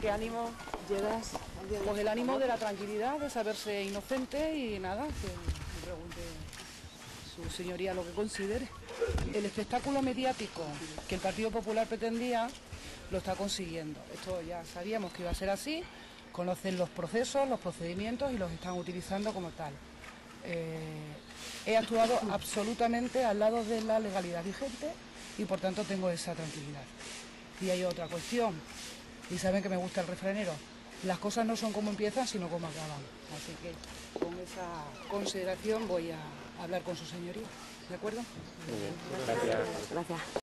qué ánimo llegas Pues el ánimo de la tranquilidad, de saberse inocente y nada, que pregunte su señoría lo que considere. El espectáculo mediático que el Partido Popular pretendía lo está consiguiendo. Esto ya sabíamos que iba a ser así, conocen los procesos, los procedimientos y los están utilizando como tal. Eh, he actuado absolutamente al lado de la legalidad vigente y por tanto tengo esa tranquilidad. Y hay otra cuestión, y saben que me gusta el refranero, las cosas no son como empiezan, sino como acaban. Así que con esa consideración voy a hablar con su señoría. ¿De acuerdo? Muy bien, gracias. Gracias.